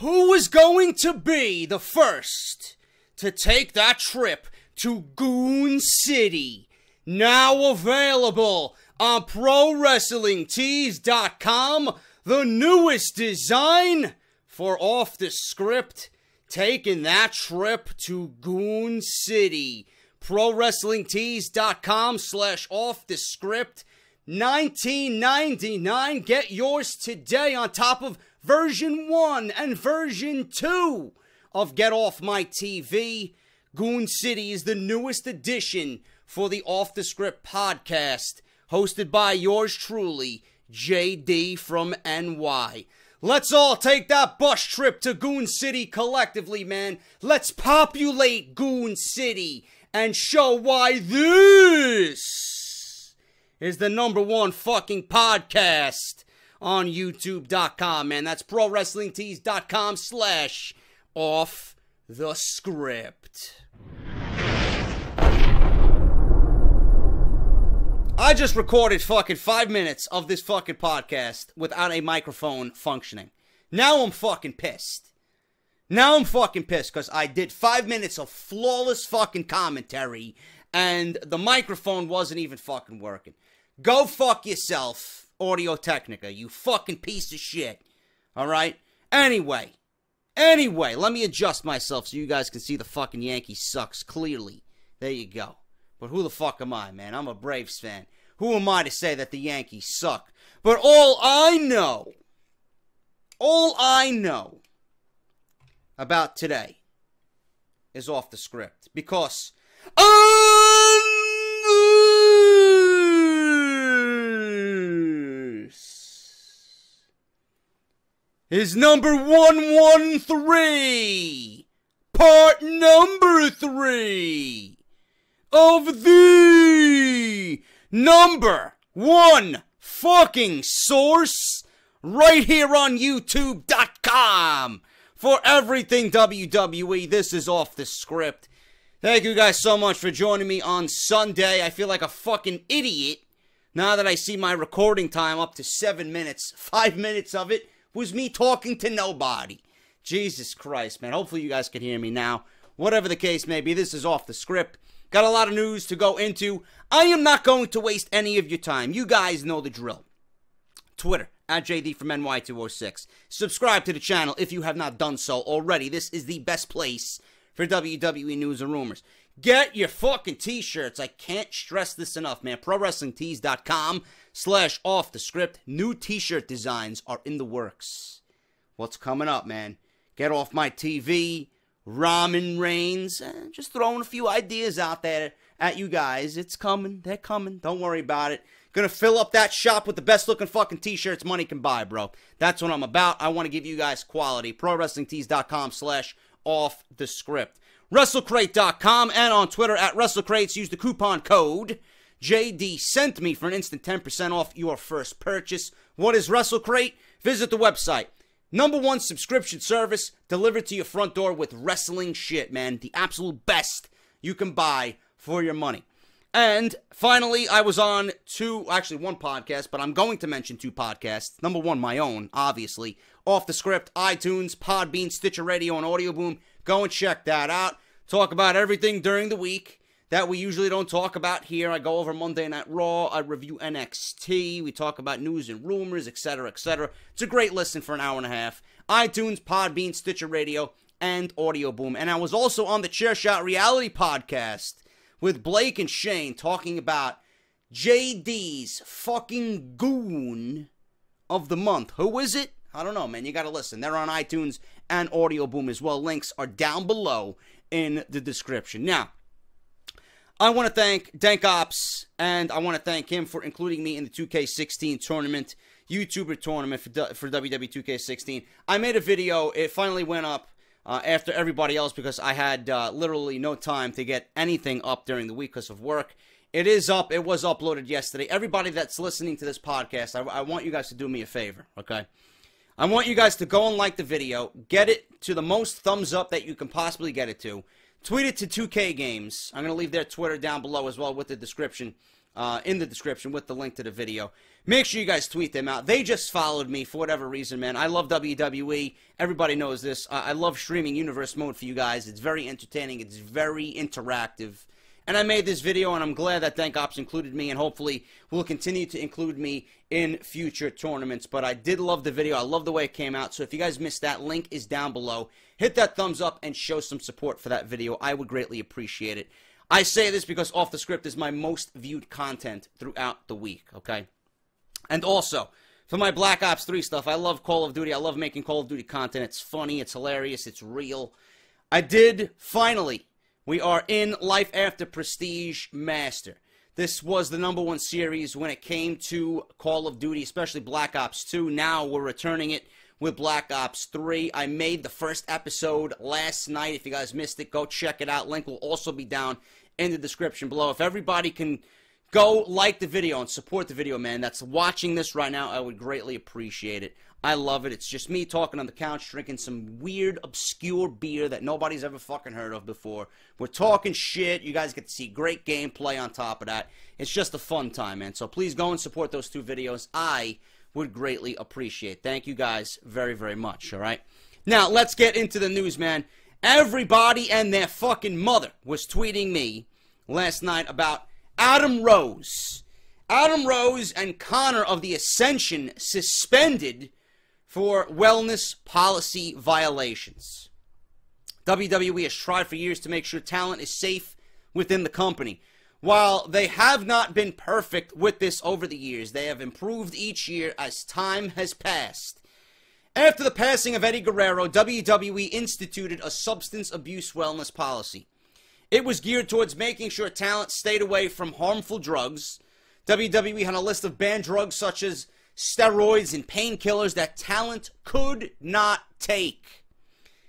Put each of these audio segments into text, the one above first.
Who is going to be the first to take that trip to Goon City? Now available on ProWrestlingTees.com, the newest design for Off the Script, taking that trip to Goon City. ProWrestlingTees.com slash Off the Script. 1999. Get yours today on top of version 1 and version 2 of Get Off My TV. Goon City is the newest edition for the Off the Script podcast, hosted by yours truly, JD from NY. Let's all take that bus trip to Goon City collectively, man. Let's populate Goon City and show why this is the number one fucking podcast on youtube.com, man. That's prowrestlingtees.com slash off the script. I just recorded fucking five minutes of this fucking podcast without a microphone functioning. Now I'm fucking pissed. Now I'm fucking pissed because I did five minutes of flawless fucking commentary and the microphone wasn't even fucking working. Go fuck yourself, Audio Technica, you fucking piece of shit. Alright? Anyway. Anyway, let me adjust myself so you guys can see the fucking Yankees sucks clearly. There you go. But who the fuck am I, man? I'm a Braves fan. Who am I to say that the Yankees suck? But all I know, all I know about today is off the script. Because is number 113, part number 3 of the number one fucking source right here on YouTube.com for everything WWE. This is off the script. Thank you guys so much for joining me on Sunday. I feel like a fucking idiot now that I see my recording time up to seven minutes. Five minutes of it was me talking to nobody. Jesus Christ, man. Hopefully you guys can hear me now. Whatever the case may be, this is off the script. Got a lot of news to go into. I am not going to waste any of your time. You guys know the drill. Twitter, at JD from NY206. Subscribe to the channel if you have not done so already. This is the best place for WWE news and rumors. Get your fucking t-shirts. I can't stress this enough, man. ProWrestlingTees.com slash off the script. New t-shirt designs are in the works. What's coming up, man? Get off my TV Roman Reigns. Eh, just throwing a few ideas out there at you guys. It's coming. They're coming. Don't worry about it. Gonna fill up that shop with the best looking fucking t-shirts money can buy, bro. That's what I'm about. I want to give you guys quality. ProWrestlingTees.com slash off the script. WrestleCrate.com and on Twitter at WrestleCrates. Use the coupon code JD sent me for an instant 10% off your first purchase. What is WrestleCrate? Visit the website Number one subscription service delivered to your front door with wrestling shit, man. The absolute best you can buy for your money. And finally, I was on two, actually one podcast, but I'm going to mention two podcasts. Number one, my own, obviously. Off the script, iTunes, Podbean, Stitcher Radio, and Audio Boom. Go and check that out. Talk about everything during the week that we usually don't talk about here. I go over Monday Night Raw, I review NXT, we talk about news and rumors, etc., etc. It's a great listen for an hour and a half. iTunes, Podbean, Stitcher Radio, and Audio Boom. And I was also on the Chairshot Reality Podcast with Blake and Shane talking about JD's fucking goon of the month. Who is it? I don't know, man. You got to listen. They're on iTunes and Audio Boom as well. Links are down below in the description. Now, I want to thank Dank Ops, and I want to thank him for including me in the 2K16 tournament, YouTuber tournament for, for WWE 2K16. I made a video. It finally went up uh, after everybody else because I had uh, literally no time to get anything up during the week because of work. It is up. It was uploaded yesterday. Everybody that's listening to this podcast, I, I want you guys to do me a favor, okay? I want you guys to go and like the video, get it to the most thumbs up that you can possibly get it to. Tweet it to 2K Games. I'm going to leave their Twitter down below as well with the description. uh, in the description with the link to the video. Make sure you guys tweet them out. They just followed me for whatever reason, man. I love WWE. Everybody knows this. I love streaming Universe Mode for you guys. It's very entertaining. It's very interactive. And I made this video, and I'm glad that Dank Ops included me, and hopefully will continue to include me in future tournaments. But I did love the video. I love the way it came out. So if you guys missed that, link is down below. Hit that thumbs up and show some support for that video. I would greatly appreciate it. I say this because Off the Script is my most viewed content throughout the week, okay? And also, for my Black Ops 3 stuff, I love Call of Duty. I love making Call of Duty content. It's funny, it's hilarious, it's real. I did finally. We are in Life After Prestige Master. This was the number one series when it came to Call of Duty, especially Black Ops 2. Now we're returning it with Black Ops 3. I made the first episode last night. If you guys missed it, go check it out. Link will also be down in the description below. If everybody can go like the video and support the video, man, that's watching this right now, I would greatly appreciate it. I love it. It's just me talking on the couch, drinking some weird, obscure beer that nobody's ever fucking heard of before. We're talking shit. You guys get to see great gameplay on top of that. It's just a fun time, man. So please go and support those two videos. I would greatly appreciate. Thank you guys very, very much, all right? Now, let's get into the news, man. Everybody and their fucking mother was tweeting me last night about Adam Rose. Adam Rose and Konnor of the Ascension suspended for wellness policy violations. WWE has tried for years to make sure talent is safe within the company. While they have not been perfect with this over the years, they have improved each year as time has passed. After the passing of Eddie Guerrero, WWE instituted a substance abuse wellness policy. It was geared towards making sure talent stayed away from harmful drugs. WWE had a list of banned drugs such as steroids and painkillers that talent could not take.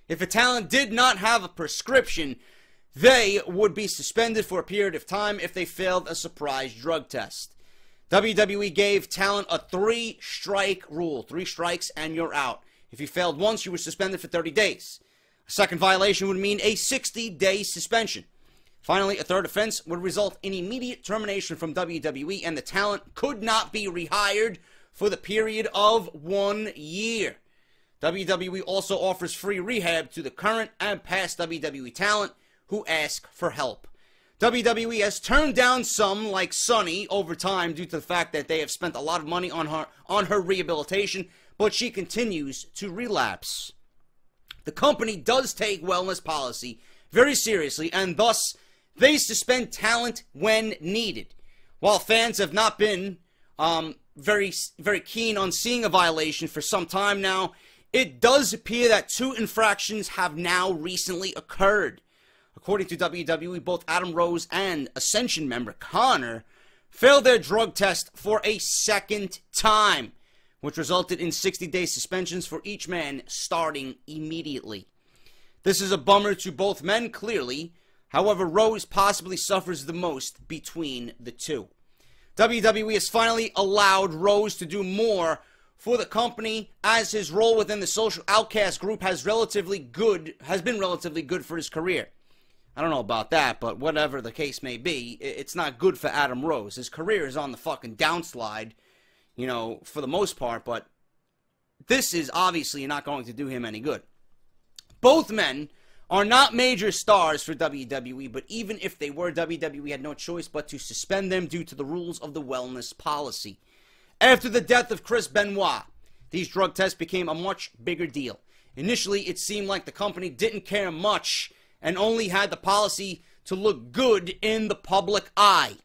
If a talent did not have a prescription, they would be suspended for a period of time if they failed a surprise drug test. WWE gave talent a three strike rule. Three strikes and you're out. If you failed once, you were suspended for 30 days. A second violation would mean a 60 day suspension. Finally, a third offense would result in immediate termination from WWE, and the talent could not be rehired for the period of one year. WWE also offers free rehab to the current and past WWE talent who ask for help. WWE has turned down some, like Sunny, over time due to the fact that they have spent a lot of money on her on her rehabilitation, but she continues to relapse. The company does take wellness policy very seriously, and thus they suspend talent when needed. While fans have not been um, very very keen on seeing a violation for some time now, it does appear that two infractions have now recently occurred. According to WWE, both Adam Rose and Ascension member Konnor failed their drug test for a second time, which resulted in 60 day suspensions for each man starting immediately. This is a bummer to both men, clearly. However, Rose possibly suffers the most between the two. WWE has finally allowed Rose to do more for the company as his role within the social outcast group has relatively good has been relatively good for his career. I don't know about that, but whatever the case may be, it's not good for Adam Rose. His career is on the fucking downslide, you know, for the most part, but this is obviously not going to do him any good. Both men are not major stars for WWE, but even if they were, WWE had no choice but to suspend them due to the rules of the wellness policy. After the death of Chris Benoit, these drug tests became a much bigger deal. Initially, it seemed like the company didn't care much and only had the policy to look good in the public eye.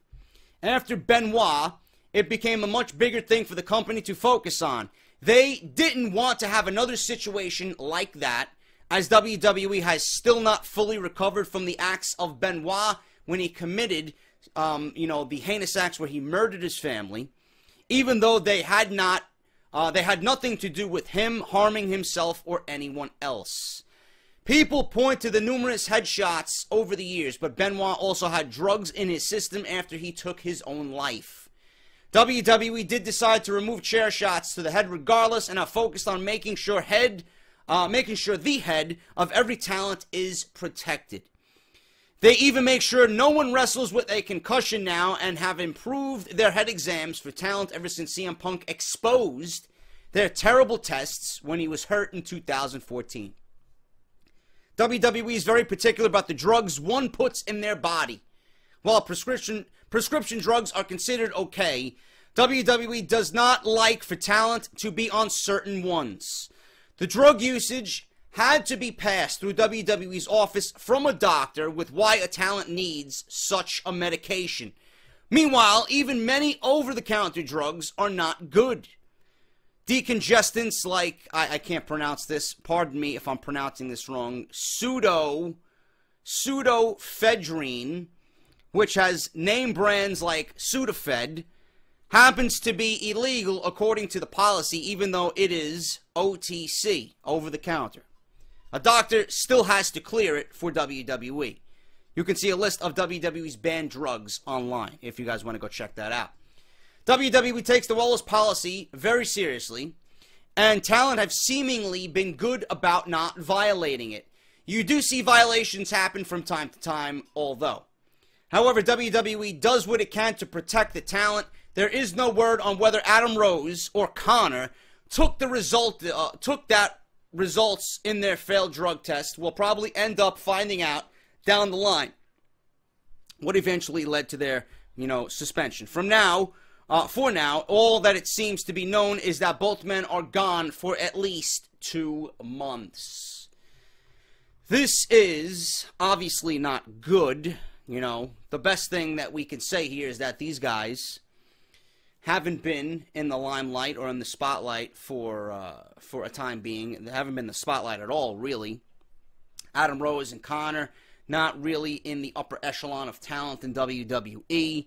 After Benoit, it became a much bigger thing for the company to focus on. They didn't want to have another situation like that, as WWE has still not fully recovered from the acts of Benoit when he committed, um, you know, the heinous acts where he murdered his family, even though they had not, uh, they had nothing to do with him harming himself or anyone else. People point to the numerous headshots over the years, but Benoit also had drugs in his system after he took his own life. WWE did decide to remove chair shots to the head regardless and are focused on making sure head uh, making sure the head of every talent is protected. They even make sure no one wrestles with a concussion now and have improved their head exams for talent ever since CM Punk exposed their terrible tests when he was hurt in 2014. WWE is very particular about the drugs one puts in their body. While prescription prescription drugs are considered okay, WWE does not like for talent to be on certain ones. The drug usage had to be passed through WWE's office from a doctor with why a talent needs such a medication. Meanwhile, even many over the counter drugs are not good. Decongestants like, I, I, can't pronounce this, pardon me if I'm pronouncing this wrong, pseudo, pseudoephedrine, which has name brands like Sudafed, happens to be illegal according to the policy, even though it is OTC, over the counter. A doctor still has to clear it for WWE. You can see a list of WWE's banned drugs online if you guys want to go check that out. WWE takes the wellness policy very seriously, and talent have seemingly been good about not violating it. You do see violations happen from time to time, although. However, WWE does what it can to protect the talent. There is no word on whether Adam Rose or Konnor took the result, uh, took that results in their failed drug test. We'll probably end up finding out down the line what eventually led to their, you know, suspension. From now, uh, for now, all that it seems to be known is that both men are gone for at least two months. This is obviously not good. You know, the best thing that we can say here is that these guys haven't been in the limelight or in the spotlight for uh, for a time being. They haven't been the spotlight at all, really. Adam Rose and Konnor not really in the upper echelon of talent in WWE.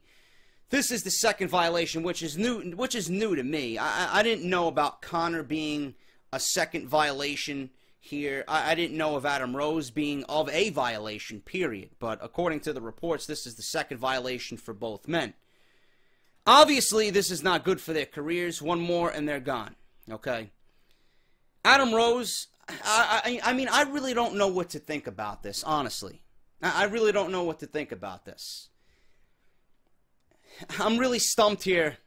This is the second violation, which is new, which is new to me. I, I didn't know about Konnor being a second violation here. I, I didn't know of Adam Rose being of a violation. Period. But according to the reports, this is the second violation for both men. Obviously, this is not good for their careers. One more and they're gone. Okay. Adam Rose, I, I, I mean, I really don't know what to think about this, honestly. I really don't know what to think about this. I'm really stumped here,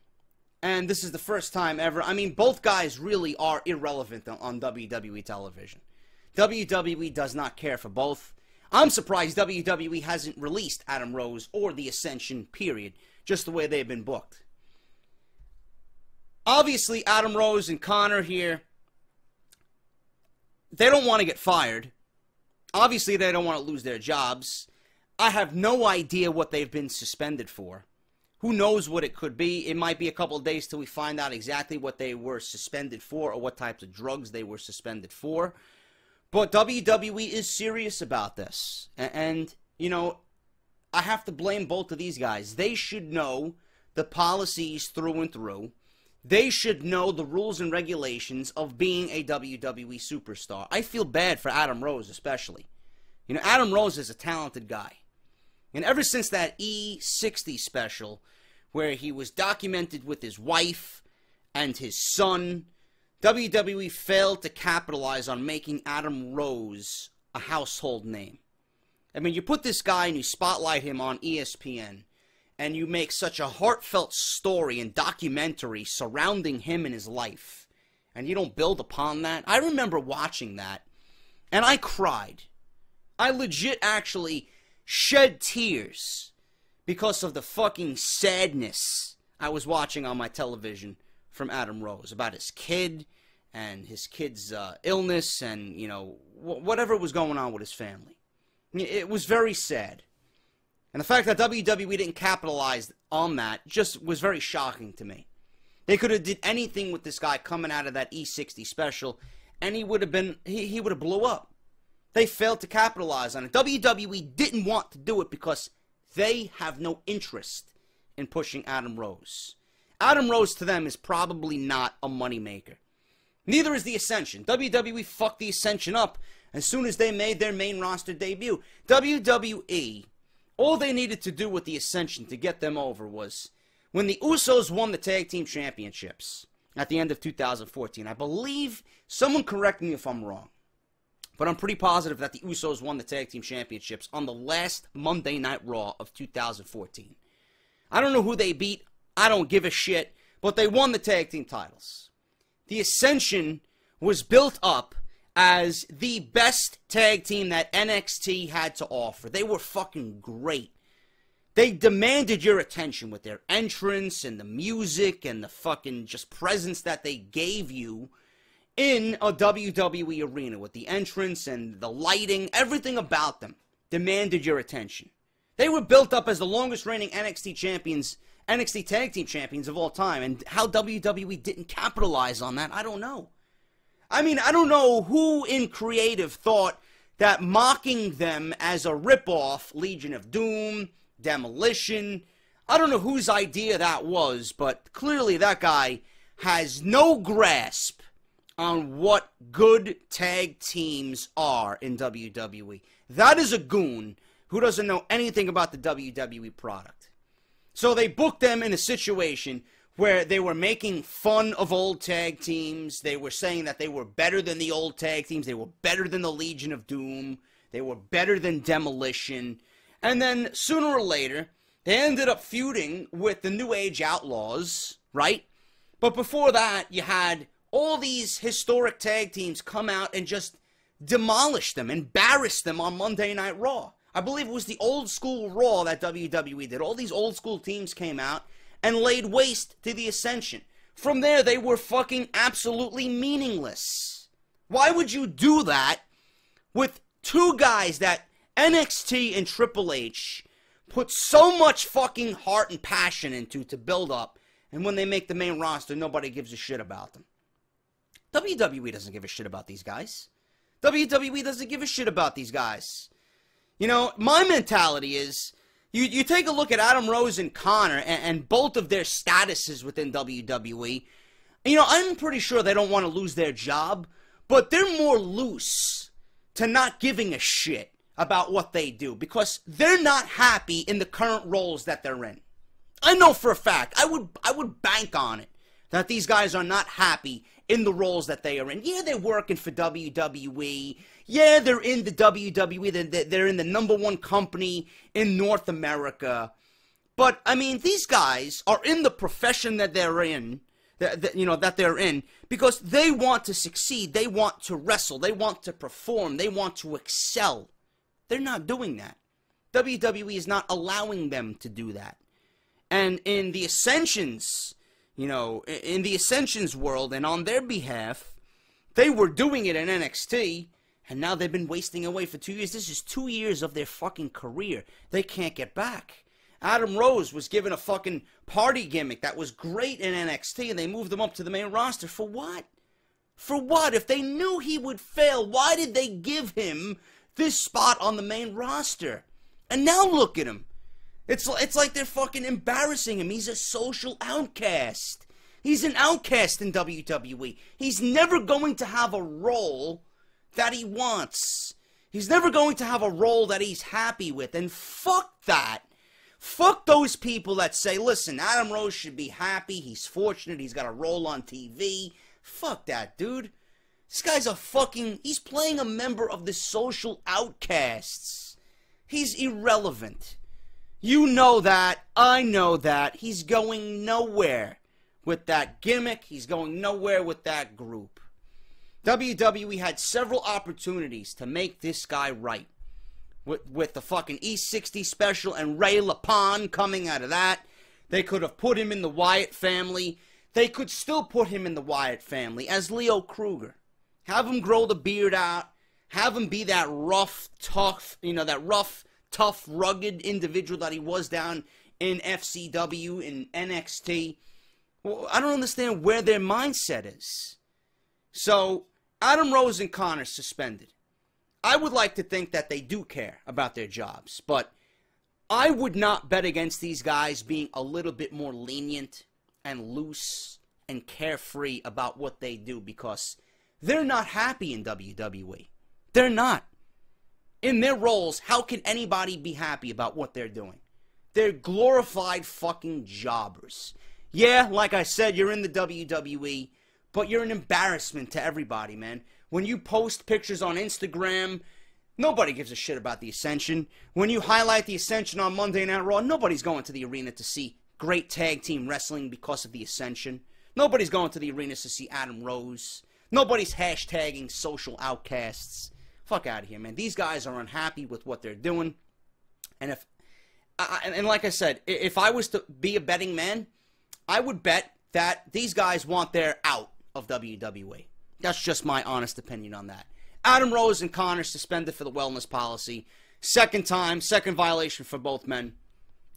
and this is the first time ever. I mean, both guys really are irrelevant on WWE television. WWE does not care for both. I'm surprised WWE hasn't released Adam Rose or The Ascension, period, just the way they've been booked. Obviously, Adam Rose and Konnor here, they don't want to get fired. Obviously, they don't want to lose their jobs. I have no idea what they've been suspended for. Who knows what it could be? It might be a couple of days till we find out exactly what they were suspended for or what types of drugs they were suspended for. But WWE is serious about this. And, you know, I have to blame both of these guys. They should know the policies through and through. They should know the rules and regulations of being a WWE superstar. I feel bad for Adam Rose, especially. You know, Adam Rose is a talented guy. And ever since that E60 special, where he was documented with his wife and his son WWE failed to capitalize on making Adam Rose a household name. I mean, you put this guy and you spotlight him on ESPN, and you make such a heartfelt story and documentary surrounding him and his life, and you don't build upon that. I remember watching that, and I cried. I legit actually shed tears because of the fucking sadness I was watching on my television from Adam Rose about his kid and his kid's uh, illness and, you know, whatever was going on with his family. It was very sad. And the fact that WWE didn't capitalize on that just was very shocking to me. They could have did anything with this guy coming out of that E60 special, and he would have been he, he would have blew up. They failed to capitalize on it. WWE didn't want to do it because they have no interest in pushing Adam Rose. Adam Rose to them is probably not a moneymaker. Neither is the Ascension. WWE fucked the Ascension up as soon as they made their main roster debut. WWE, all they needed to do with the Ascension to get them over was when the Usos won the Tag Team Championships at the end of 2014. I believe, someone correct me if I'm wrong. But I'm pretty positive that the Usos won the tag team championships on the last Monday Night Raw of 2014. I don't know who they beat. I don't give a shit. But they won the tag team titles. The Ascension was built up as the best tag team that NXT had to offer. They were fucking great. They demanded your attention with their entrance and the music and the fucking just presence that they gave you in a WWE arena with the entrance and the lighting, everything about them demanded your attention. They were built up as the longest reigning NXT champions, NXT tag team champions of all time, and how WWE didn't capitalize on that, I don't know. I mean, I don't know who in creative thought that mocking them as a ripoff, Legion of Doom, Demolition, I don't know whose idea that was, but clearly that guy has no grasp on what good tag teams are in WWE. That is a goon who doesn't know anything about the WWE product. So they booked them in a situation where they were making fun of old tag teams. They were saying that they were better than the old tag teams. They were better than the Legion of Doom. They were better than Demolition. And then sooner or later, they ended up feuding with the New Age Outlaws, right? But before that, you had all these historic tag teams come out and just demolish them, embarrass them on Monday Night Raw. I believe it was the old school Raw that WWE did. All these old school teams came out and laid waste to the Ascension. From there, they were fucking absolutely meaningless. Why would you do that with two guys that NXT and Triple H put so much fucking heart and passion into to build up, and when they make the main roster, nobody gives a shit about them? WWE doesn't give a shit about these guys. WWE doesn't give a shit about these guys. You know, my mentality is you, you take a look at Adam Rose and Konnor and, and both of their statuses within WWE. You know, I'm pretty sure they don't want to lose their job, but they're more loose to not giving a shit about what they do because they're not happy in the current roles that they're in. I know for a fact. I would I would bank on it that these guys are not happy in the roles that they are in. Yeah, they're working for WWE. Yeah, they're in the WWE. They're in the number one company in North America. But I mean, these guys are in the profession that they're in, that, you know, that they're in because they want to succeed. They want to wrestle. They want to perform. They want to excel. They're not doing that. WWE is not allowing them to do that. And in the Ascensions, you know, in the Ascensions world and on their behalf, they were doing it in NXT, and now they've been wasting away for two years. This is two years of their fucking career. They can't get back. Adam Rose was given a fucking party gimmick that was great in NXT, and they moved him up to the main roster. For what? For what? If they knew he would fail, why did they give him this spot on the main roster? And now look at him. It's it's like they're fucking embarrassing him. He's a social outcast. He's an outcast in WWE. He's never going to have a role that he wants. He's never going to have a role that he's happy with. And fuck that. Fuck those people that say, listen, Adam Rose should be happy. He's fortunate. He's got a role on TV. Fuck that, dude. This guy's a fucking. He's playing a member of the social outcasts. He's irrelevant. You know that. I know that. He's going nowhere with that gimmick. He's going nowhere with that group. WWE had several opportunities to make this guy right. With, with the fucking E60 special and Ray Leppan coming out of that. They could have put him in the Wyatt family. They could still put him in the Wyatt family as Leo Kruger. Have him grow the beard out. Have him be that rough, tough, you know, that rough, tough, rugged individual that he was down in FCW in NXT. Well, I don't understand where their mindset is. So, Adam Rose and Konnor suspended. I would like to think that they do care about their jobs, but I would not bet against these guys being a little bit more lenient and loose and carefree about what they do because they're not happy in WWE. They're not in their roles, how can anybody be happy about what they're doing? They're glorified fucking jobbers. Yeah, like I said, you're in the WWE, but you're an embarrassment to everybody, man. when you post pictures on Instagram, nobody gives a shit about the Ascension. When you highlight the Ascension on Monday Night Raw, nobody's going to the arena to see great tag team wrestling because of the Ascension. Nobody's going to the arenas to see Adam Rose. Nobody's hashtagging social outcasts. Fuck out of here, man. These guys are unhappy with what they're doing. And if I, and like I said, if I was to be a betting man, I would bet that these guys want their out of WWE. That's just my honest opinion on that. Adam Rose and Konnor suspended for the wellness policy. Second time, second violation for both men.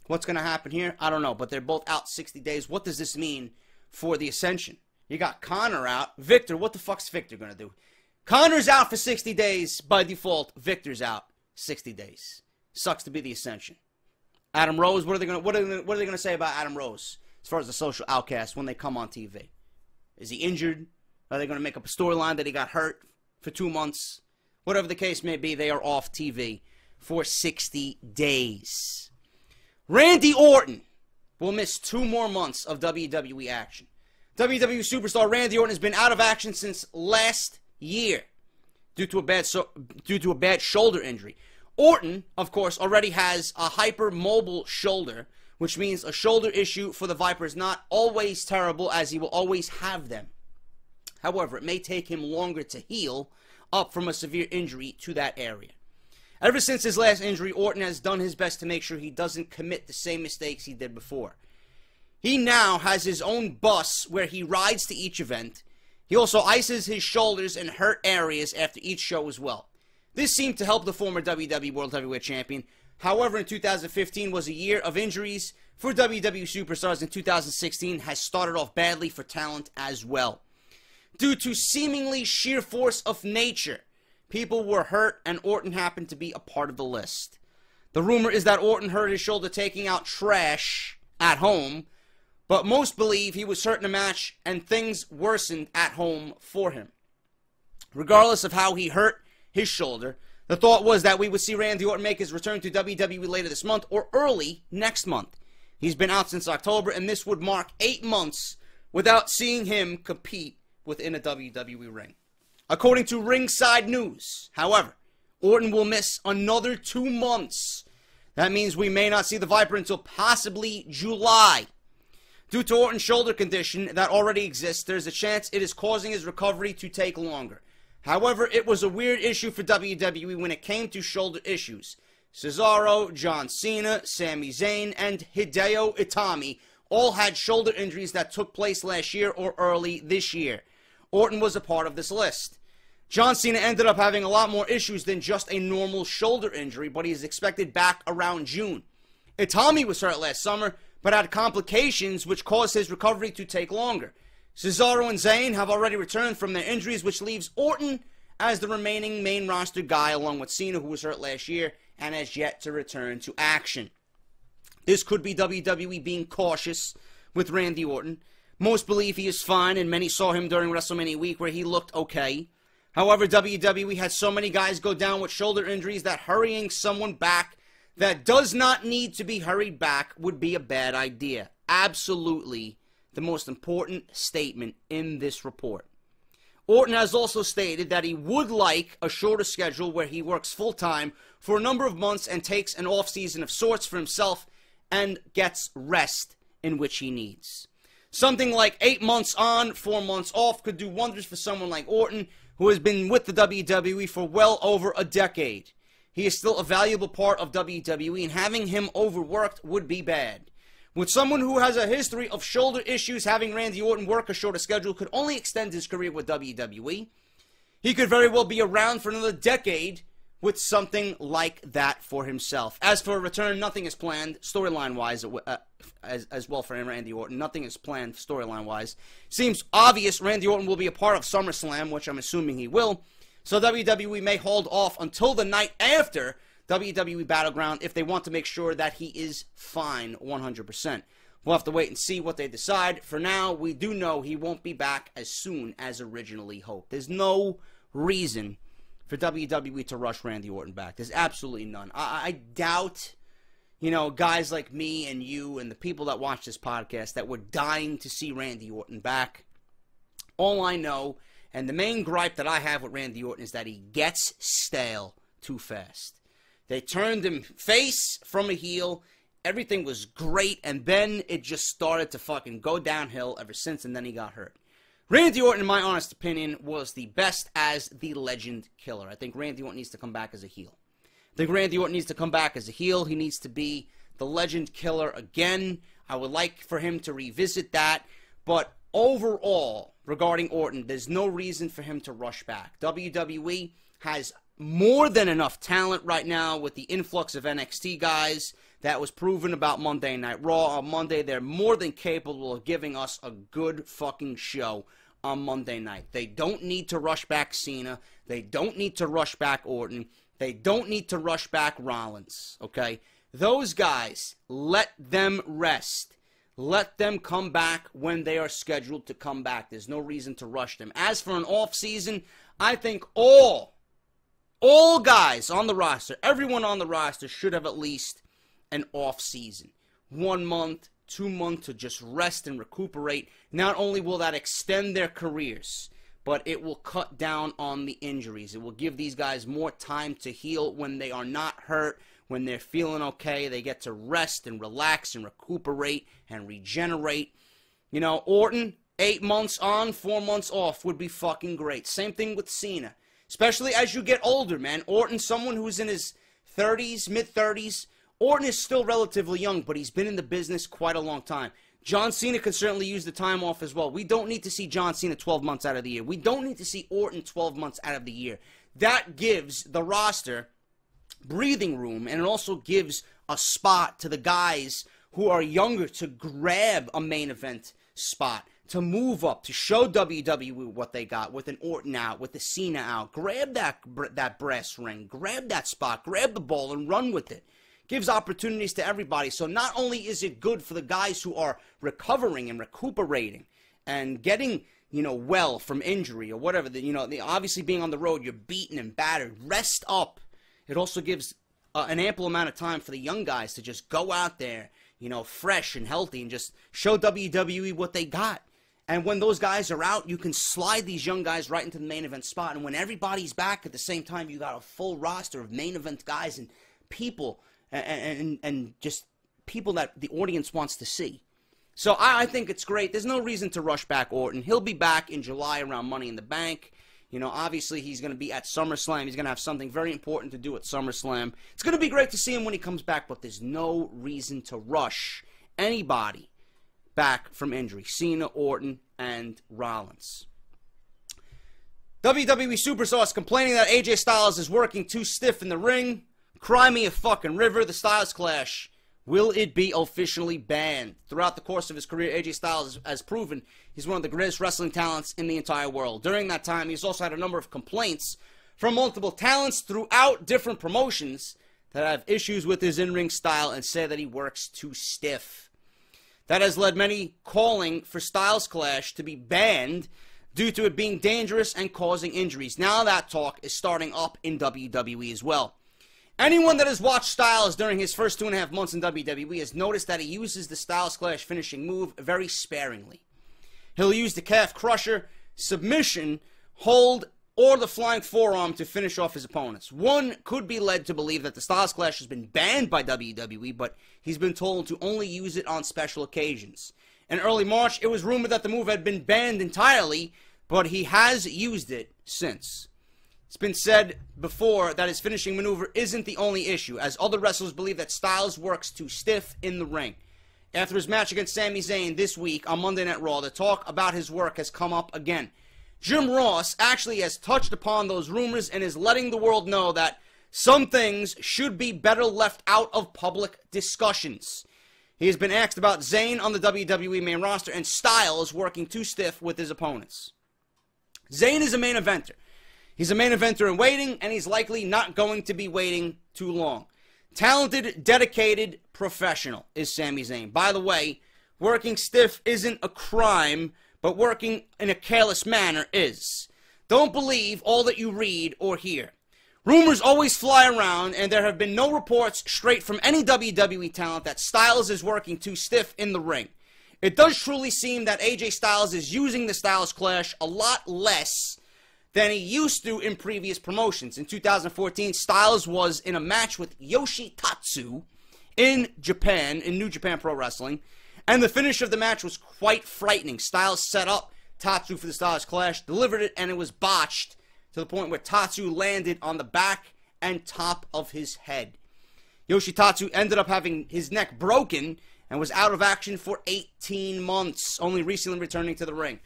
What's going to happen here? I don't know, but they're both out 60 days. What does this mean for the Ascension? You got Konnor out. Victor, what the fuck's Victor going to do? Konnor's out for 60 days by default. Victor's out 60 days. Sucks to be the Ascension. Adam Rose, what are they going to what are they, what are they going to say about Adam Rose as far as the social outcast when they come on TV? Is he injured? Are they going to make up a storyline that he got hurt for 2 months? Whatever the case may be, they are off TV for 60 days. Randy Orton will miss 2 more months of WWE action. WWE superstar Randy Orton has been out of action since last year due to a bad so, due to a bad shoulder injury. Orton, of course, already has a hypermobile shoulder, which means a shoulder issue for the Viper is not always terrible as he will always have them. However, it may take him longer to heal up from a severe injury to that area. Ever since his last injury, Orton has done his best to make sure he doesn't commit the same mistakes he did before. He now has his own bus where he rides to each event. He also ices his shoulders and hurt areas after each show as well. This seemed to help the former WWE World Heavyweight Champion. However, in 2015 was a year of injuries for WWE superstars, and 2016 has started off badly for talent as well. Due to seemingly sheer force of nature, people were hurt, and Orton happened to be a part of the list. The rumor is that Orton hurt his shoulder taking out trash at home, but most believe he was hurt in a match and things worsened at home for him. Regardless of how he hurt his shoulder, the thought was that we would see Randy Orton make his return to WWE later this month or early next month. He's been out since October, and this would mark eight months without seeing him compete within a WWE ring. According to Ringside News, however, Orton will miss another two months. That means we may not see the Viper until possibly July. Due to Orton's shoulder condition that already exists, there's a chance it is causing his recovery to take longer. However, it was a weird issue for WWE when it came to shoulder issues. Cesaro, John Cena, Sami Zayn, and Hideo Itami all had shoulder injuries that took place last year or early this year. Orton was a part of this list. John Cena ended up having a lot more issues than just a normal shoulder injury, but he is expected back around June. Itami was hurt last summer, but had complications which caused his recovery to take longer. Cesaro and Zayn have already returned from their injuries, which leaves Orton as the remaining main roster guy, along with Cena, who was hurt last year and has yet to return to action. This could be WWE being cautious with Randy Orton. Most believe he is fine, and many saw him during WrestleMania week where he looked okay. However, WWE had so many guys go down with shoulder injuries that hurrying someone back that does not need to be hurried back would be a bad idea. Absolutely the most important statement in this report. Orton has also stated that he would like a shorter schedule where he works full time for a number of months and takes an off season of sorts for himself and gets rest in which he needs. Something like eight months on, four months off could do wonders for someone like Orton, who has been with the WWE for well over a decade. He is still a valuable part of WWE, and having him overworked would be bad. With someone who has a history of shoulder issues, having Randy Orton work a shorter schedule could only extend his career with WWE. He could very well be around for another decade with something like that for himself. As for a return, nothing is planned storyline wise uh, as, as well for Randy Orton. Nothing is planned storyline wise. Seems obvious Randy Orton will be a part of SummerSlam, which I'm assuming he will. So WWE may hold off until the night after WWE Battleground if they want to make sure that he is fine 100%. We'll have to wait and see what they decide. For now, we do know he won't be back as soon as originally hoped. There's no reason for WWE to rush Randy Orton back. There's absolutely none. I, I doubt, you know, guys like me and you and the people that watch this podcast that were dying to see Randy Orton back. All I know And the main gripe that I have with Randy Orton is that he gets stale too fast. They turned him face from a heel. Everything was great, and then it just started to fucking go downhill ever since, and then he got hurt. Randy Orton, in my honest opinion, was the best as the legend killer. I think Randy Orton needs to come back as a heel. I think Randy Orton needs to come back as a heel. He needs to be the legend killer again. I would like for him to revisit that. But overall, regarding Orton, there's no reason for him to rush back. WWE has more than enough talent right now with the influx of NXT guys that was proven about Monday Night Raw. On Monday, they're more than capable of giving us a good fucking show on Monday night. They don't need to rush back Cena. They don't need to rush back Orton. They don't need to rush back Rollins. Okay? Those guys, let them rest. Let them come back when they are scheduled to come back. There's no reason to rush them. As for an off season, I think all all guys on the roster, everyone on the roster should have at least an off season. One month, two months to just rest and recuperate. Not only will that extend their careers, but it will cut down on the injuries. It will give these guys more time to heal when they are not hurt, when they're feeling okay. They get to rest and relax and recuperate and regenerate. You know, Orton, eight months on, four months off would be fucking great. Same thing with Cena. Especially as you get older, man. Orton, someone who's in his 30s, mid 30s, Orton is still relatively young, but he's been in the business quite a long time. John Cena can certainly use the time off as well. We don't need to see John Cena 12 months out of the year. We don't need to see Orton 12 months out of the year. That gives the roster breathing room and it also gives a spot to the guys who are younger to grab a main event spot, to move up, to show WWE what they got with an Orton out, with a Cena out. Grab that that brass ring, grab that spot, grab the ball and run with it gives opportunities to everybody. So not only is it good for the guys who are recovering and recuperating and getting, you know, well from injury or whatever, the, you know, the, obviously being on the road, you're beaten and battered. Rest up. It also gives uh, an ample amount of time for the young guys to just go out there, you know, fresh and healthy and just show WWE what they got. And when those guys are out, you can slide these young guys right into the main event spot. And when everybody's back at the same time, you got a full roster of main event guys and people and, and, and just people that the audience wants to see. So I, I, think it's great. There's no reason to rush back Orton. He'll be back in July around Money in the Bank. You know, obviously he's going to be at SummerSlam. He's going to have something very important to do at SummerSlam. It's going to be great to see him when he comes back, but there's no reason to rush anybody back from injury. Cena, Orton, and Rollins. WWE Superstars complaining that AJ Styles is working too stiff in the ring. Cry me a fucking river, the Styles Clash. Will it be officially banned? Throughout the course of his career, AJ Styles has proven he's one of the greatest wrestling talents in the entire world. During that time, he's also had a number of complaints from multiple talents throughout different promotions that have issues with his in ring style and say that he works too stiff. That has led many calling for Styles Clash to be banned due to it being dangerous and causing injuries. Now that talk is starting up in WWE as well. Anyone that has watched Styles during his first two and a half months in WWE has noticed that he uses the Styles Clash finishing move very sparingly. He'll use the calf crusher, submission, hold, or the flying forearm to finish off his opponents. One could be led to believe that the Styles Clash has been banned by WWE, but he's been told to only use it on special occasions. In early March, it was rumored that the move had been banned entirely, but he has used it since. It's been said before that his finishing maneuver isn't the only issue, as other wrestlers believe that Styles works too stiff in the ring. After his match against Sami Zayn this week on Monday Night Raw, the talk about his work has come up again. Jim Ross actually has touched upon those rumors and is letting the world know that some things should be better left out of public discussions. He has been asked about Zayn on the WWE main roster and Styles working too stiff with his opponents. Zayn is a main eventer. He's a main eventer in waiting, and he's likely not going to be waiting too long. Talented, dedicated, professional is Sami Zayn. By the way, working stiff isn't a crime, but working in a careless manner is. Don't believe all that you read or hear. Rumors always fly around, and there have been no reports straight from any WWE talent that Styles is working too stiff in the ring. It does truly seem that AJ Styles is using the Styles Clash a lot less than he used to in previous promotions. In 2014, Styles was in a match with Yoshitatsu in Japan, in New Japan Pro Wrestling, and the finish of the match was quite frightening. Styles set up Tatsu for the Styles Clash, delivered it, and it was botched to the point where Tatsu landed on the back and top of his head. Yoshitatsu ended up having his neck broken and was out of action for 18 months, only recently returning to the ring.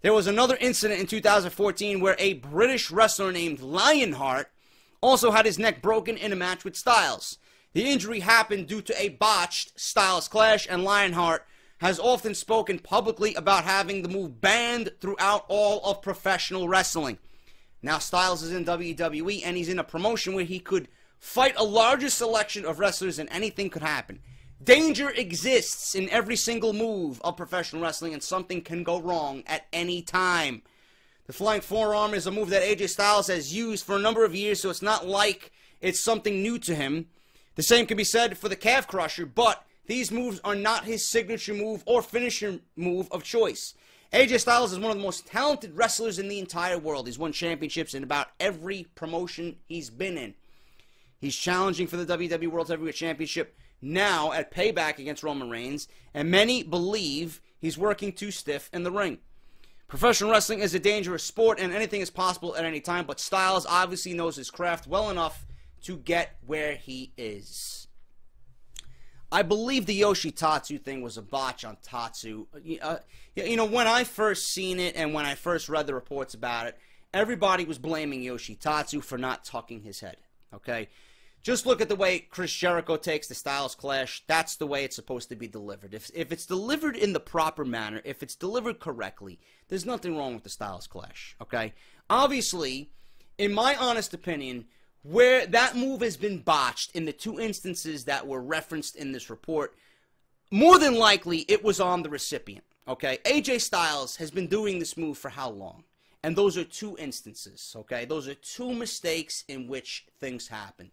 There was another incident in 2014 where a British wrestler named Lionheart also had his neck broken in a match with Styles. The injury happened due to a botched Styles clash, and Lionheart has often spoken publicly about having the move banned throughout all of professional wrestling. Now, Styles is in WWE, and he's in a promotion where he could fight a larger selection of wrestlers, and anything could happen. Danger exists in every single move of professional wrestling, and something can go wrong at any time. The flying forearm is a move that AJ Styles has used for a number of years, so it's not like it's something new to him. The same can be said for the calf crusher, but these moves are not his signature move or finisher move of choice. AJ Styles is one of the most talented wrestlers in the entire world. He's won championships in about every promotion he's been in. He's challenging for the WWE World Heavyweight Championship now at Payback against Roman Reigns, and many believe he's working too stiff in the ring. Professional wrestling is a dangerous sport, and anything is possible at any time, but Styles obviously knows his craft well enough to get where he is. I believe the Yoshitatsu thing was a botch on Tatsu. Uh, you know, when I first seen it and when I first read the reports about it, everybody was blaming Yoshitatsu for not tucking his head. Okay? Just look at the way Chris Jericho takes the Styles Clash. That's the way it's supposed to be delivered. If, if it's delivered in the proper manner, if it's delivered correctly, there's nothing wrong with the Styles Clash. Okay? Obviously, in my honest opinion, where that move has been botched in the two instances that were referenced in this report, more than likely it was on the recipient. Okay? AJ Styles has been doing this move for how long? And those are two instances, okay? Those are two mistakes in which things happened.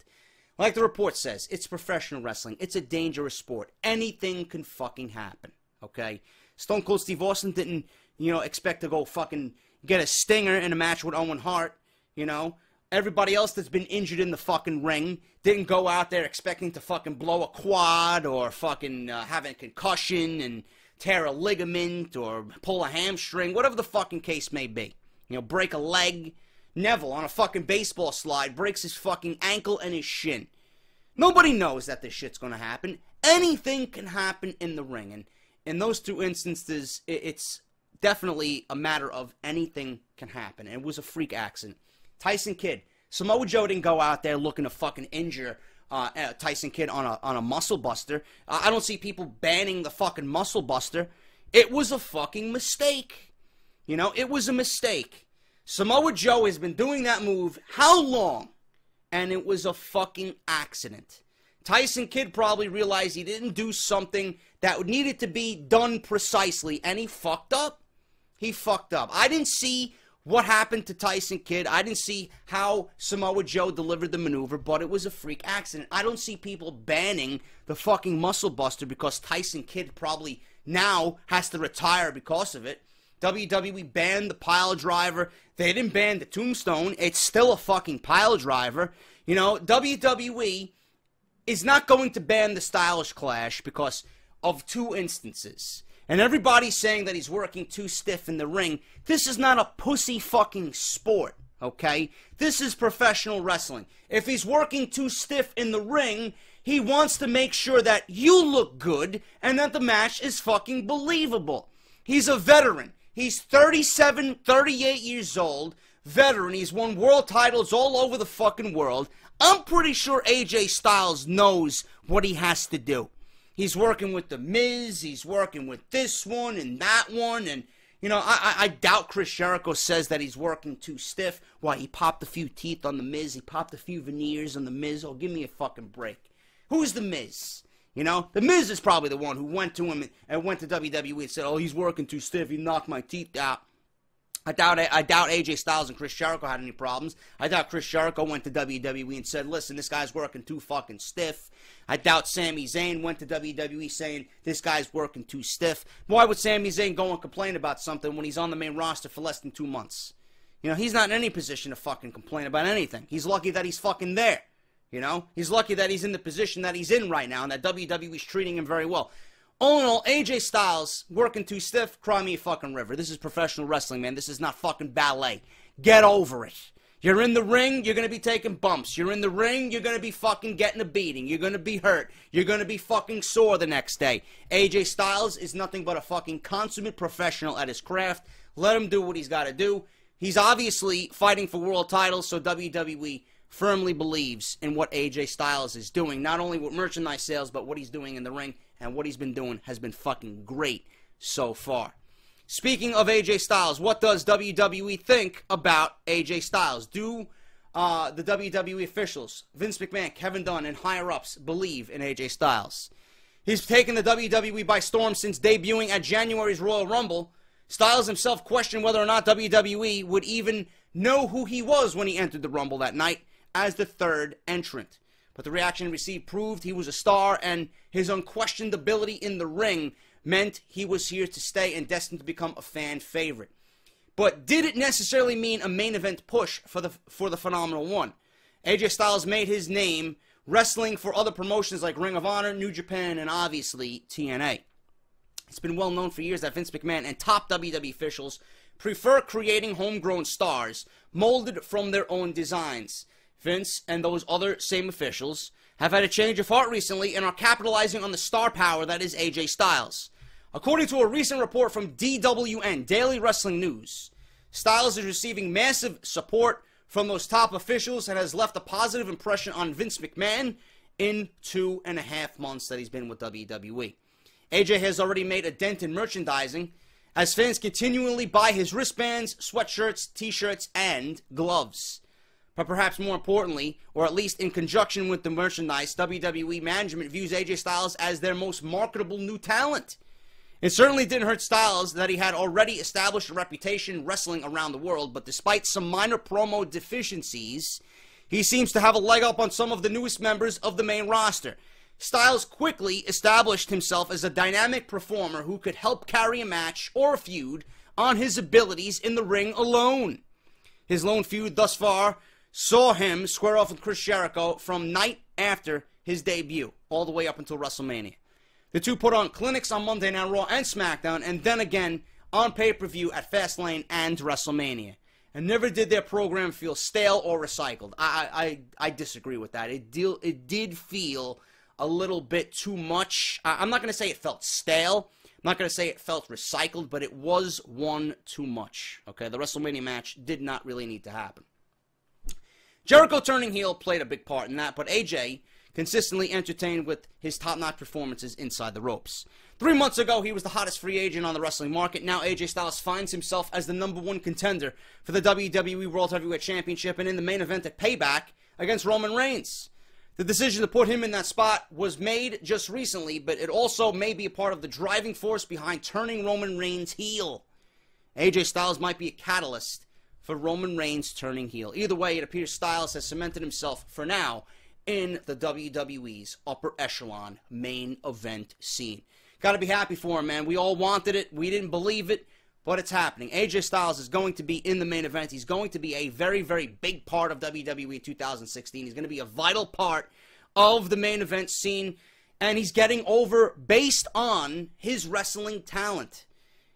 Like the report says, it's professional wrestling. It's a dangerous sport. Anything can fucking happen. Okay? Stone Cold Steve Austin didn't, you know, expect to go fucking get a stinger in a match with Owen Hart. You know? Everybody else that's been injured in the fucking ring didn't go out there expecting to fucking blow a quad or fucking uh, have a concussion and tear a ligament or pull a hamstring, whatever the fucking case may be. You know, break a leg Neville on a fucking baseball slide breaks his fucking ankle and his shin. Nobody knows that this shit's gonna happen. Anything can happen in the ring, and in those two instances, it's definitely a matter of anything can happen. And it was a freak accident. Tyson Kidd, Samoa Joe didn't go out there looking to fucking injure uh, uh Tyson Kidd on a on a muscle buster. Uh, I don't see people banning the fucking muscle buster. It was a fucking mistake. You know, it was a mistake. Samoa Joe has been doing that move how long? And it was a fucking accident. Tyson Kidd probably realized he didn't do something that needed to be done precisely, and he fucked up. He fucked up. I didn't see what happened to Tyson Kidd. I didn't see how Samoa Joe delivered the maneuver, but it was a freak accident. I don't see people banning the fucking muscle buster because Tyson Kidd probably now has to retire because of it. WWE banned the pile driver. They didn't ban the tombstone. It's still a fucking pile driver. You know, WWE is not going to ban the Styles Clash because of two instances. And everybody's saying that he's working too stiff in the ring. This is not a pussy fucking sport, okay? This is professional wrestling. If he's working too stiff in the ring, he wants to make sure that you look good and that the match is fucking believable. He's a veteran. He's 37, 38 years old, veteran. He's won world titles all over the fucking world. I'm pretty sure AJ Styles knows what he has to do. He's working with The Miz, he's working with this one and that one, and, you know, I, I, doubt Chris Jericho says that he's working too stiff. Why, he popped a few teeth on The Miz, he popped a few veneers on The Miz. Oh, give me a fucking break. Who's The Miz? You know, The Miz is probably the one who went to him and went to WWE and said, "Oh, he's working too stiff. He knocked my teeth out." I doubt I doubt AJ Styles and Chris Jericho had any problems. I doubt Chris Jericho went to WWE and said, "Listen, this guy's working too fucking stiff." I doubt Sami Zayn went to WWE saying this guy's working too stiff. Why would Sami Zayn go and complain about something when he's on the main roster for less than two months? You know, he's not in any position to fucking complain about anything. He's lucky that he's fucking there. You know, he's lucky that he's in the position that he's in right now and that WWE's treating him very well. All in all, AJ Styles working too stiff, cry me a fucking river. This is professional wrestling, man. This is not fucking ballet. Get over it. You're in the ring, you're going to be taking bumps. You're in the ring, you're going to be fucking getting a beating. You're going to be hurt. You're going to be fucking sore the next day. AJ Styles is nothing but a fucking consummate professional at his craft. Let him do what he's got to do. He's obviously fighting for world titles, so WWE firmly believes in what AJ Styles is doing, not only with merchandise sales, but what he's doing in the ring, and what he's been doing has been fucking great so far. Speaking of AJ Styles, what does WWE think about AJ Styles? Do uh, the WWE officials, Vince McMahon, Kevin Dunn, and higher ups believe in AJ Styles? He's taken the WWE by storm since debuting at January's Royal Rumble. Styles himself questioned whether or not WWE would even know who he was when he entered the Rumble that night as the third entrant. But the reaction received proved he was a star, and his unquestioned ability in the ring meant he was here to stay and destined to become a fan favorite. But did it necessarily mean a main event push for the for the phenomenal one? AJ Styles made his name wrestling for other promotions like Ring of Honor, New Japan, and obviously TNA. It's been well known for years that Vince McMahon and top WWE officials prefer creating homegrown stars molded from their own designs. Vince and those other same officials have had a change of heart recently and are capitalizing on the star power that is AJ Styles. According to a recent report from DWN, Daily Wrestling News, Styles is receiving massive support from those top officials and has left a positive impression on Vince McMahon in two and a half months that he's been with WWE. AJ has already made a dent in merchandising as fans continually buy his wristbands, sweatshirts, t shirts, and gloves. But perhaps more importantly, or at least in conjunction with the merchandise, WWE management views AJ Styles as their most marketable new talent. It certainly didn't hurt Styles that he had already established a reputation wrestling around the world, but despite some minor promo deficiencies, he seems to have a leg up on some of the newest members of the main roster. Styles quickly established himself as a dynamic performer who could help carry a match or a feud on his abilities in the ring alone. His lone feud thus far saw him square off with Chris Jericho from night after his debut, all the way up until WrestleMania. The two put on clinics on Monday Night Raw and SmackDown, and then again on pay per view at Fastlane and WrestleMania. And never did their program feel stale or recycled. I I, I disagree with that. It deal it did feel a little bit too much. I, I'm not going to say it felt stale. I'm not going to say it felt recycled, but it was one too much. Okay, the WrestleMania match did not really need to happen. Jericho turning heel played a big part in that, but AJ consistently entertained with his top-notch performances inside the ropes. Three months ago, he was the hottest free agent on the wrestling market. Now AJ Styles finds himself as the number one contender for the WWE World Heavyweight Championship and in the main event at Payback against Roman Reigns. The decision to put him in that spot was made just recently, but it also may be a part of the driving force behind turning Roman Reigns heel. AJ Styles might be a catalyst for Roman Reigns turning heel. Either way, it appears Styles has cemented himself for now in the WWE's upper echelon main event scene. Got to be happy for him, man. We all wanted it. We didn't believe it, but it's happening. AJ Styles is going to be in the main event. He's going to be a very, very big part of WWE 2016. He's going to be a vital part of the main event scene, and he's getting over based on his wrestling talent.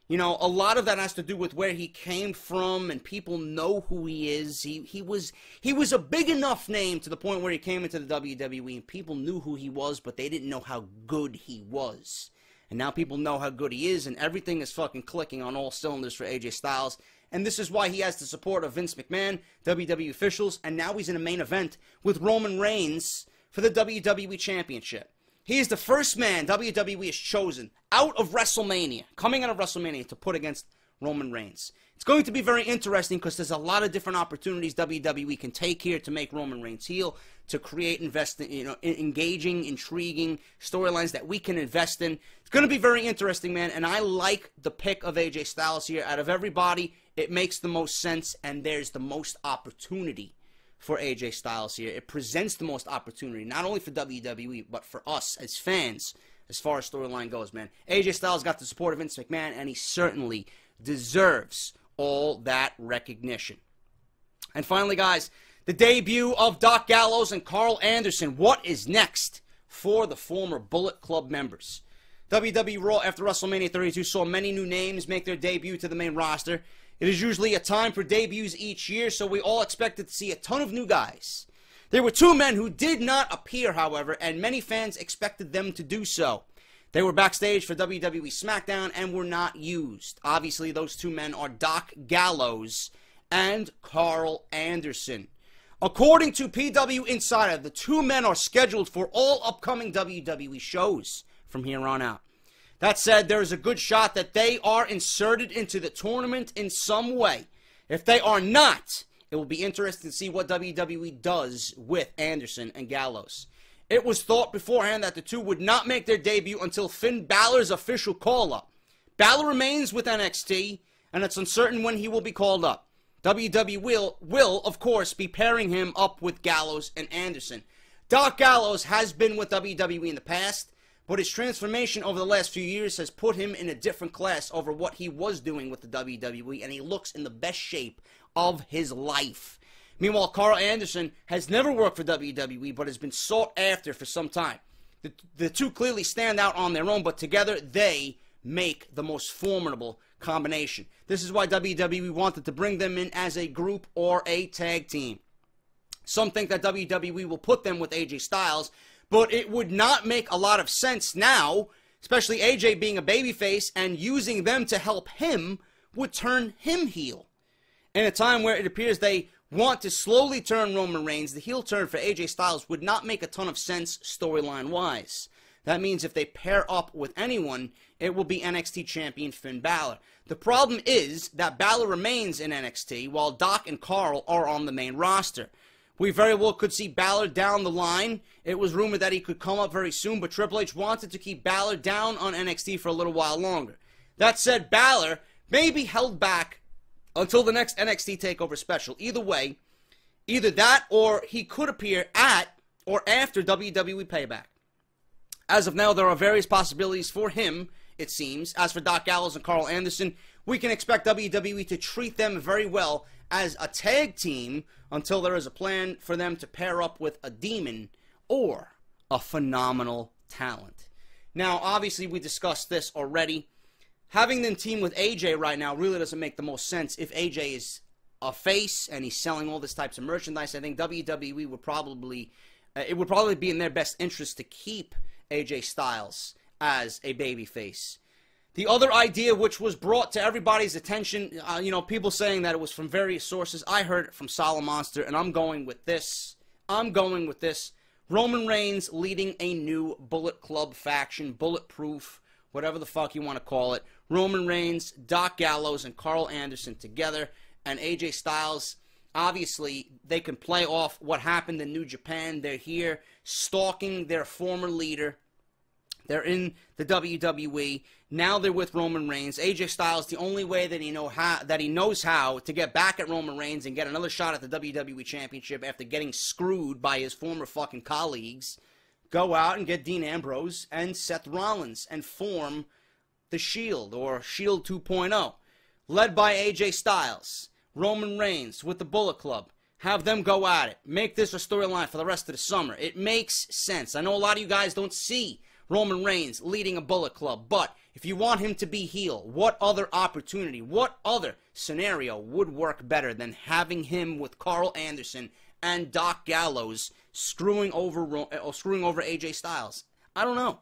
You know, a lot of that has to do with where he came from and people know who he is. He he was he was a big enough name to the point where he came into the WWE and people knew who he was, but they didn't know how good he was. And now people know how good he is and everything is fucking clicking on all cylinders for AJ Styles. And this is why he has the support of Vince McMahon, WWE officials, and now he's in a main event with Roman Reigns for the WWE Championship. He is the first man WWE has chosen out of WrestleMania, coming out of WrestleMania to put against Roman Reigns. It's going to be very interesting because there's a lot of different opportunities WWE can take here to make Roman Reigns heel, to create invest you know, engaging, intriguing storylines that we can invest in. It's going to be very interesting, man, and I like the pick of AJ Styles here. Out of everybody, it makes the most sense, and there's the most opportunity for AJ Styles here. It presents the most opportunity, not only for WWE, but for us as fans, as far as storyline goes, man. AJ Styles got the support of Vince McMahon, and he certainly deserves all that recognition. And finally, guys, the debut of Doc Gallows and Karl Anderson. What is next for the former Bullet Club members? WWE Raw after WrestleMania 32 saw many new names make their debut to the main roster. It is usually a time for debuts each year, so we all expected to see a ton of new guys. There were two men who did not appear, however, and many fans expected them to do so. They were backstage for WWE SmackDown and were not used. Obviously, those two men are Doc Gallows and Karl Anderson. According to PW Insider, the two men are scheduled for all upcoming WWE shows from here on out. That said, there is a good shot that they are inserted into the tournament in some way. If they are not, it will be interesting to see what WWE does with Anderson and Gallows. It was thought beforehand that the two would not make their debut until Finn Balor's official call up. Balor remains with NXT, and it's uncertain when he will be called up. WWE will, will, of course, be pairing him up with Gallows and Anderson. Doc Gallows has been with WWE in the past, but his transformation over the last few years has put him in a different class over what he was doing with the WWE, and he looks in the best shape of his life. Meanwhile, Karl Anderson has never worked for WWE, but has been sought after for some time. The, the two clearly stand out on their own, but together they make the most formidable combination. This is why WWE wanted to bring them in as a group or a tag team. Some think that WWE will put them with AJ Styles but it would not make a lot of sense now, especially AJ being a babyface and using them to help him would turn him heel. In a time where it appears they want to slowly turn Roman Reigns, the heel turn for AJ Styles would not make a ton of sense storyline wise. That means if they pair up with anyone, it will be NXT champion Finn Balor. The problem is that Balor remains in NXT while Doc and Karl are on the main roster. We very well could see Balor down the line. It was rumored that he could come up very soon, but Triple H wanted to keep Balor down on NXT for a little while longer. That said, Balor may be held back until the next NXT TakeOver special. Either way, either that or he could appear at or after WWE Payback. As of now, there are various possibilities for him, it seems. As for Doc Gallows and Karl Anderson, we can expect WWE to treat them very well as a tag team until there is a plan for them to pair up with a demon or a phenomenal talent. Now, obviously, we discussed this already. Having them team with AJ right now really doesn't make the most sense if AJ is a face and he's selling all this types of merchandise. I think WWE would probably uh, it would probably be in their best interest to keep AJ Styles as a baby face. The other idea, which was brought to everybody's attention, uh, you know, people saying that it was from various sources. I heard it from Solid Monster, and I'm going with this. I'm going with this. Roman Reigns leading a new Bullet Club faction, Bulletproof, whatever the fuck you want to call it. Roman Reigns, Doc Gallows, and Karl Anderson together, and AJ Styles. Obviously, they can play off what happened in New Japan. They're here stalking their former leader they're in the WWE. Now they're with Roman Reigns. AJ Styles, the only way that he know how that he knows how to get back at Roman Reigns and get another shot at the WWE Championship after getting screwed by his former fucking colleagues, go out and get Dean Ambrose and Seth Rollins and form the Shield or Shield 2.0, led by AJ Styles, Roman Reigns with the Bullet Club. Have them go at it. Make this a storyline for the rest of the summer. It makes sense. I know a lot of you guys don't see Roman Reigns leading a Bullet Club. But if you want him to be heel, what other opportunity, what other scenario would work better than having him with Karl Anderson and Doc Gallows screwing over uh, screwing over AJ Styles? I don't know.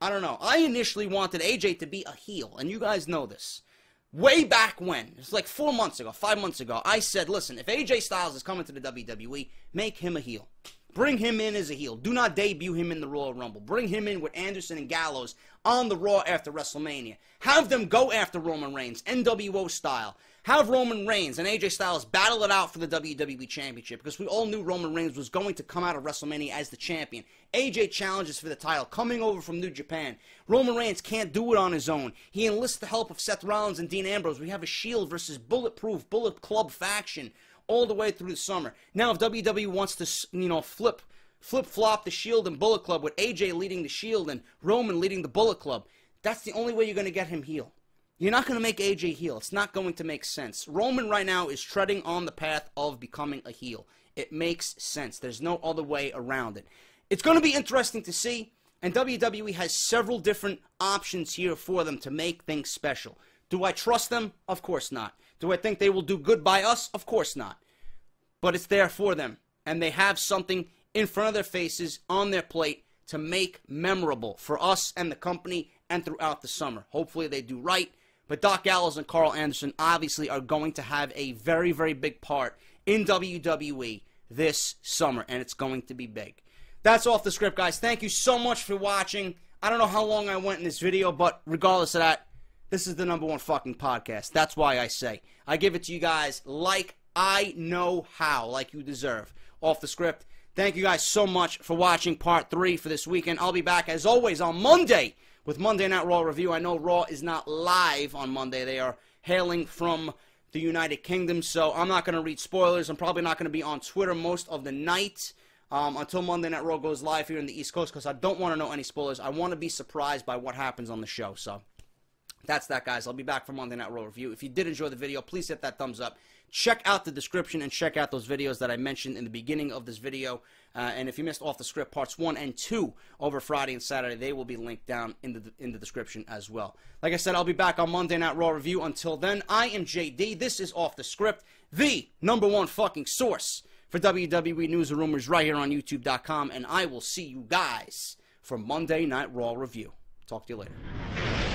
I don't know. I initially wanted AJ to be a heel, and you guys know this. Way back when, it's like four months ago, five months ago, I said, listen, if AJ Styles is coming to the WWE, make him a heel. Bring him in as a heel. Do not debut him in the Royal Rumble. Bring him in with Anderson and Gallows on the Raw after WrestleMania. Have them go after Roman Reigns, NWO style. Have Roman Reigns and AJ Styles battle it out for the WWE Championship because we all knew Roman Reigns was going to come out of WrestleMania as the champion. AJ challenges for the title, coming over from New Japan. Roman Reigns can't do it on his own. He enlists the help of Seth Rollins and Dean Ambrose. We have a Shield versus Bulletproof, Bullet Club faction all the way through the summer. Now, if WWE wants to, you know, flip flip flop the Shield and Bullet Club with AJ leading the Shield and Roman leading the Bullet Club, that's the only way you're going to get him heel. You're not going to make AJ heel. It's not going to make sense. Roman right now is treading on the path of becoming a heel. It makes sense. There's no other way around it. It's going to be interesting to see, and WWE has several different options here for them to make things special. Do I trust them? Of course not. Do I think they will do good by us? Of course not. But it's there for them, and they have something in front of their faces on their plate to make memorable for us and the company and throughout the summer. Hopefully they do right but Doc Gallows and Karl Anderson obviously are going to have a very, very big part in WWE this summer, and it's going to be big. That's off the script, guys. Thank you so much for watching. I don't know how long I went in this video, but regardless of that, this is the number one fucking podcast. That's why I say. I give it to you guys like I know how, like you deserve. Off the script. Thank you guys so much for watching part three for this weekend. I'll be back as always on Monday with Monday Night Raw review. I know Raw is not live on Monday. They are hailing from the United Kingdom, so I'm not going to read spoilers. I'm probably not going to be on Twitter most of the night um, until Monday Night Raw goes live here in the East Coast because I don't want to know any spoilers. I want to be surprised by what happens on the show. So that's that, guys. I'll be back for Monday Night Raw review. If you did enjoy the video, please hit that thumbs up. Check out the description and check out those videos that I mentioned in the beginning of this video. Uh, and if you missed off the script parts one and two over Friday and Saturday, they will be linked down in the in the description as well. Like I said, I'll be back on Monday Night Raw review. Until then, I am JD. This is off the script, the number one fucking source for WWE news and rumors right here on YouTube.com. And I will see you guys for Monday Night Raw review. Talk to you later.